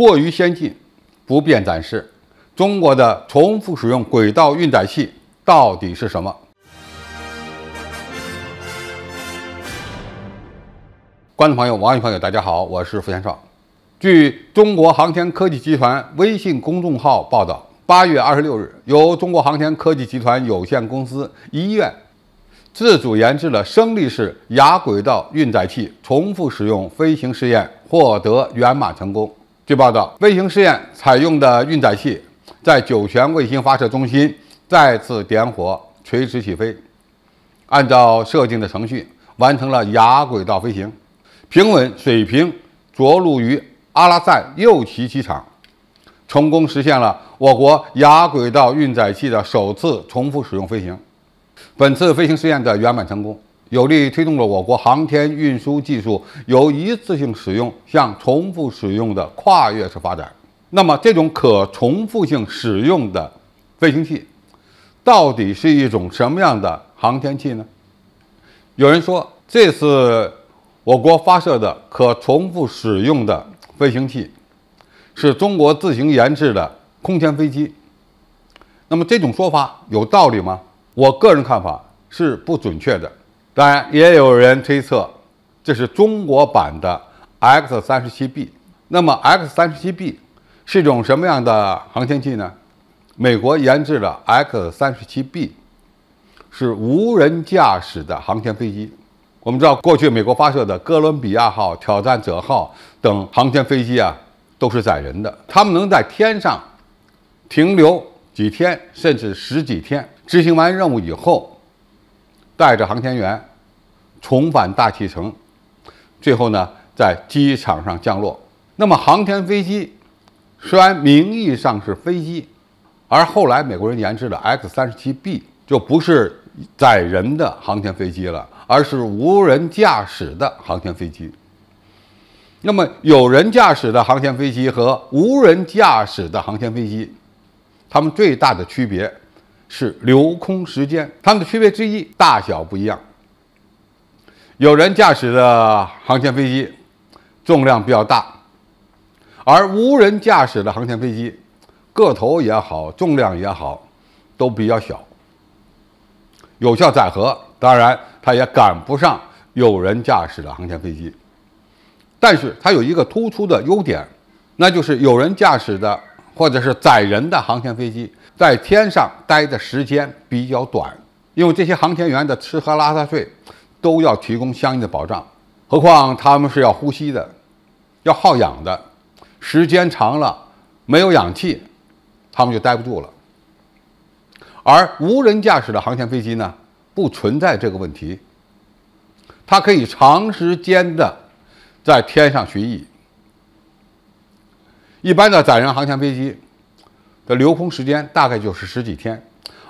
过于先进，不便展示。中国的重复使用轨道运载器到底是什么？观众朋友、网友朋友，大家好，我是付先少。据中国航天科技集团微信公众号报道，八月二十六日，由中国航天科技集团有限公司医院自主研制的升力式亚轨道运载器重复使用飞行试验获得圆满成功。据报道，飞行试验采用的运载器在酒泉卫星发射中心再次点火，垂直起飞，按照设定的程序完成了亚轨道飞行。平稳水平着陆于阿拉善右旗机场，成功实现了我国亚轨道运载器的首次重复使用飞行。本次飞行试验的圆满成功，有力推动了我国航天运输技术由一次性使用向重复使用的跨越式发展。那么，这种可重复性使用的飞行器，到底是一种什么样的航天器呢？有人说，这次。我国发射的可重复使用的飞行器，是中国自行研制的空天飞机。那么这种说法有道理吗？我个人看法是不准确的。当然，也有人推测这是中国版的 X 三十七 B。那么 X 三十七 B 是一种什么样的航天器呢？美国研制的 X 三十七 B 是无人驾驶的航天飞机。我们知道，过去美国发射的哥伦比亚号、挑战者号等航天飞机啊，都是载人的。他们能在天上停留几天，甚至十几天，执行完任务以后，带着航天员重返大气层，最后呢，在机场上降落。那么，航天飞机虽然名义上是飞机，而后来美国人研制的 X 三十七 B 就不是载人的航天飞机了。而是无人驾驶的航天飞机。那么，有人驾驶的航天飞机和无人驾驶的航天飞机，它们最大的区别是留空时间。它们的区别之一，大小不一样。有人驾驶的航天飞机重量比较大，而无人驾驶的航天飞机个头也好，重量也好，都比较小。有效载荷，当然。它也赶不上有人驾驶的航天飞机，但是它有一个突出的优点，那就是有人驾驶的或者是载人的航天飞机在天上待的时间比较短，因为这些航天员的吃喝拉撒睡都要提供相应的保障，何况他们是要呼吸的，要耗氧的，时间长了没有氧气，他们就待不住了。而无人驾驶的航天飞机呢？不存在这个问题，它可以长时间的在天上巡弋。一般的载人航天飞机的留空时间大概就是十几天，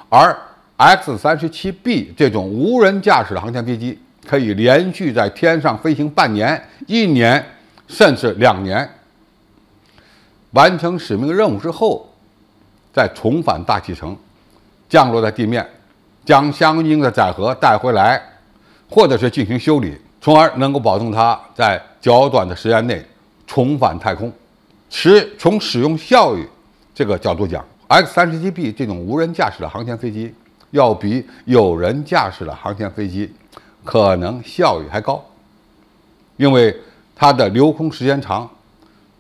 而 X 三十七 B 这种无人驾驶的航天飞机可以连续在天上飞行半年、一年，甚至两年，完成使命任务之后，再重返大气层，降落在地面。将相应的载荷带回来，或者是进行修理，从而能够保证它在较短的时间内重返太空。使从使用效率这个角度讲，X 三十七 B 这种无人驾驶的航天飞机要比有人驾驶的航天飞机可能效率还高，因为它的留空时间长，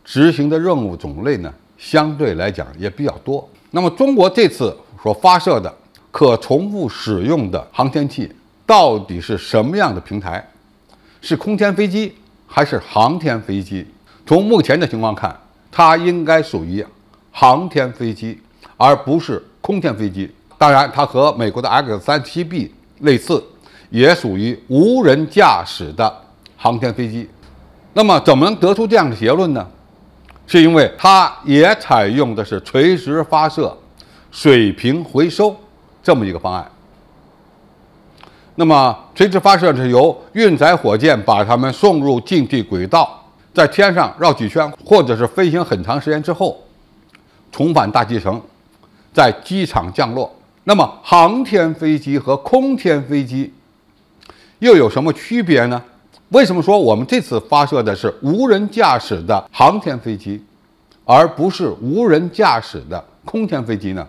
执行的任务种类呢相对来讲也比较多。那么中国这次所发射的。可重复使用的航天器到底是什么样的平台？是空天飞机还是航天飞机？从目前的情况看，它应该属于航天飞机，而不是空天飞机。当然，它和美国的 X 三七 B 类似，也属于无人驾驶的航天飞机。那么，怎么能得出这样的结论呢？是因为它也采用的是垂直发射、水平回收。这么一个方案，那么垂直发射是由运载火箭把它们送入近地轨道，在天上绕几圈，或者是飞行很长时间之后，重返大气层，在机场降落。那么航天飞机和空天飞机又有什么区别呢？为什么说我们这次发射的是无人驾驶的航天飞机，而不是无人驾驶的空天飞机呢？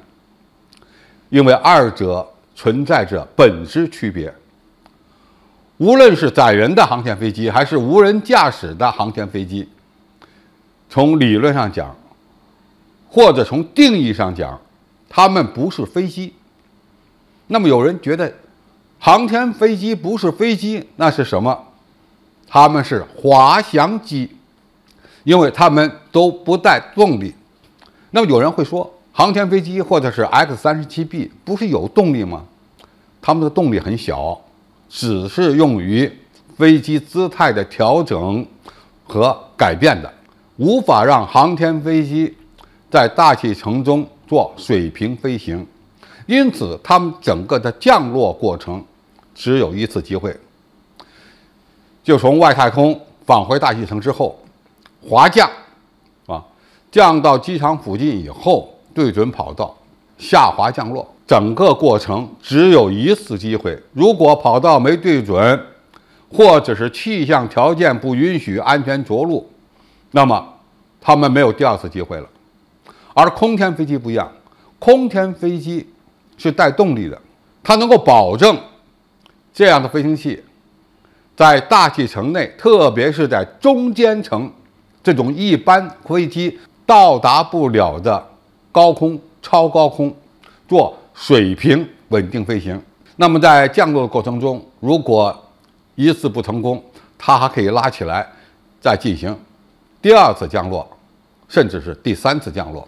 因为二者存在着本质区别。无论是载人的航天飞机，还是无人驾驶的航天飞机，从理论上讲，或者从定义上讲，它们不是飞机。那么有人觉得，航天飞机不是飞机，那是什么？它们是滑翔机，因为它们都不带动力。那么有人会说，航天飞机或者是 X 三十七 B 不是有动力吗？它们的动力很小，只是用于飞机姿态的调整和改变的，无法让航天飞机在大气层中做水平飞行。因此，它们整个的降落过程只有一次机会。就从外太空返回大气层之后，滑降，啊，降到机场附近以后，对准跑道下滑降落，整个过程只有一次机会。如果跑道没对准，或者是气象条件不允许安全着陆，那么他们没有第二次机会了。而空天飞机不一样，空天飞机是带动力的，它能够保证这样的飞行器。在大气层内，特别是在中间层，这种一般飞机到达不了的高空、超高空，做水平稳定飞行。那么在降落的过程中，如果一次不成功，它还可以拉起来，再进行第二次降落，甚至是第三次降落，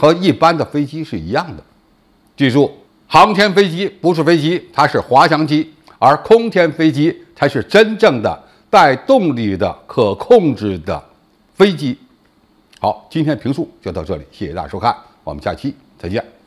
和一般的飞机是一样的。记住，航天飞机不是飞机，它是滑翔机。而空天飞机才是真正的带动力的、可控制的飞机。好，今天评述就到这里，谢谢大家收看，我们下期再见。